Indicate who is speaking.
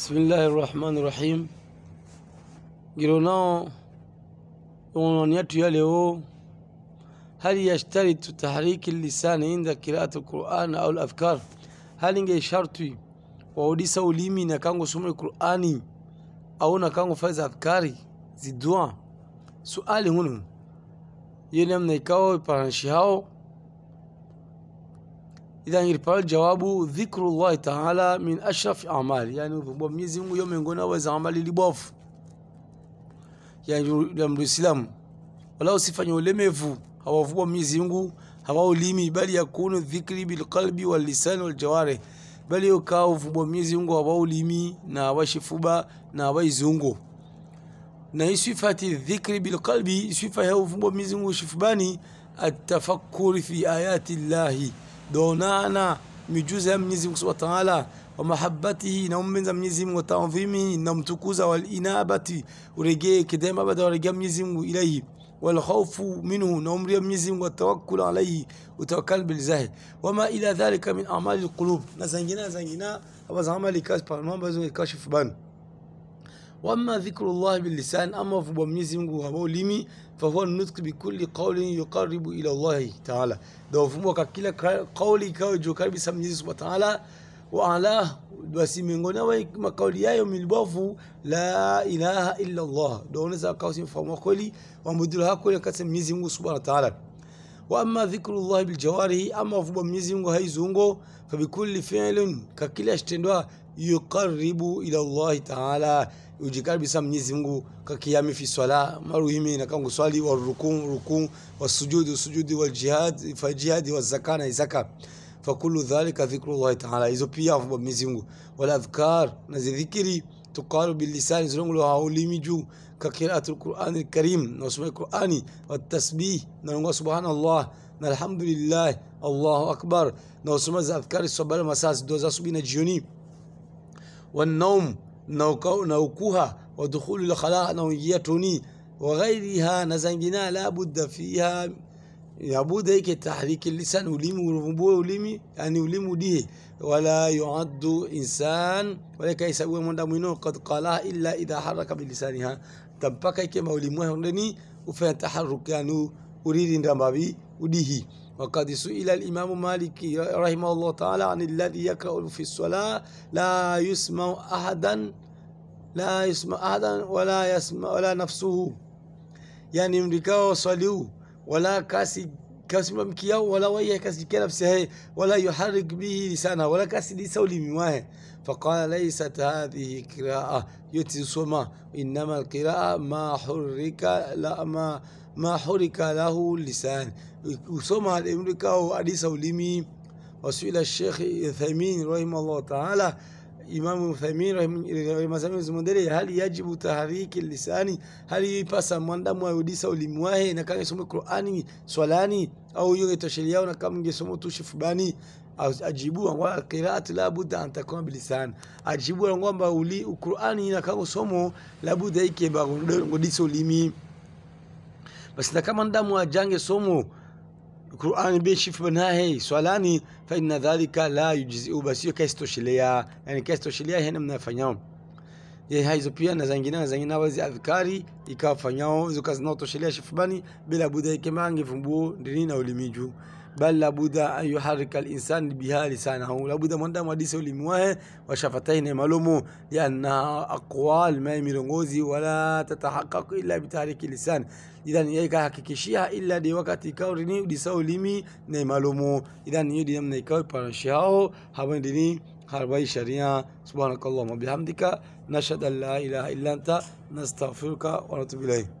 Speaker 1: Bismillahi rahmani rahim gironao عنوان yetu ya leo هل يشترط تحريك اللسان عند قراءة القرآن أو الأذكار هل waudisa ulimi na kango soma Qur'ani au na kango faiza adhkari zidua suali hunu yene mna ikawa iparanshi hao idhan ilipal jawabu dhikrullahi taala min ashraf amali. Yani uvumba Mwenyezi Mungu hiyo miongoni wa amali libofu ya Muislamu wala usifanye ulemevu hawavua Mwenyezi Mungu hawaulimi, bali yakunu dhikri bilqalbi wallisani waljawarih bali ukaa uvumba Mwenyezi Mungu hawaulimi na hawashifuba na hawaizungu. Na hii sifati dhikri bilqalbi sifa ya uvumba Mwenyezi Mungu shifubani atafakuri fi ayati llahi دونانا مجوز منيزي مكسو وتعالى ومحبته نوم من زمنيزي مكسو وتعظيمه نوم تكوزا والإنابة ورجي كدام أبدا ورجي منيزي مكسو إليه والخوف منه نوم ريا منيزي مكسو وتوكل عليه وتوكل بالزهر وما إلى ذلك من أعمال القلوب. نزنجنا نزنجنا أبز عمالي كاشف بان. وما ذكر الله باللسان أما فبميز مغو هو ليمي فهو النطق بكل قول يقرب إلى الله تعالى. دو فمو كل قول كاو جو كاربي سميز وتعالى وعلى بس من غنا ما قول يا يوم البوفو لا إله إلا الله. دو نسا قوسين فمو كولي ومدرها كل كسميز مغو سبحانه وتعالى. wa amma dhikrullahi biljawarihi, ama wafubwa Mwenyezi Mungu haizungo, fabikulli fi'lin, kakila shtendwa yuqarribu ila Allah taala, ujikaribisa Mwenyezi Mungu kakiami fi swala maruhimi na kangu swali wa rukuu rukuu wa sujudi sujudi wa jihad fa jihad wa zaka na fa fakulu dhalika dhikrullahi taala, hizo pia wafubwa Mwenyezi Mungu wala adhkar na zidhikiri kakiratul Qur'an al-Karim na usome Qur'ani wa tasbih na ngo subhanallah na alhamdulillah Allahu akbar na usome adhkari sabala masaa doza subi na jioni والنوم نوكوها ودخول الخلاء نويتني وغيرها نزنجنا لا بد فيها لابد هيك تحريك اللسان وليم ورمبوه وليمي يعني وليم ديه. ولا يعد إنسان ولا يسوي من دمينه قد قالها إلا إذا حرك بلسانها. تبقى كما وليمه هندني وفين تحرك يعني أريد رمبابي وديه. وقد سئل الإمام مالك رحمه الله تعالى عن الذي يقرأ في الصلاة لا يسمع أحدا لا يسمع أحدا ولا يسمع ولا نفسه. يعني ملكا وصليو ولا كاسي كاسي ممكيا ولا وهي كاسي كنفسه ولا يحرك به لسانه ولا كاسي لسولي مواه فقال ليست هذه قراءة يتسمى إنما القراءة ما حرك لا ما ما حرك له اللسان. usoma imrika au hadisa ulimi wasuila Sheikh Uthaymeen rahimahullah ta'ala Imam Uthaymeen rahimahullah hali yajibu tahriki lisani hali ipasa mwandamu wa ulimi wahe na kama somo Qur'ani swalani au hiyo yao na kama ingesoma tu shifubani ajibu qiraat la budda an takuna bilisan ajibu kwamba uli Qur'ani na kama somo la budda ike ba ngodisa ulimi. Basi na kama ndamu ajange somo Qur'an bishifu banahi swalani fa inna dhalika la yujzi'u. Basi kaistoshelea yani kaistoshelea hena mnafanyao ye hizo pia na zingine na zingine wazi adhkari ikafanyao hizo kazi nao toshelea shifubani bila buda kemangi fumbu ndini na ulimiju an yuharrika al-insan biha lisanahu la buda mwanda mwadise ulimi wahe wa shafataini malumu lianna aqwal ma mirongozi wala tatahaqqaq illa bitahriki lisan idhan yeka hakikishia illa di wakati kaurini udisa ulimi na malumu idhan yudi namna ikawa parashao hawendini harbai sharia subhanakallahumma bihamdika nashhadu an la ilaha illa anta nastaghfiruka wa natubu ilayk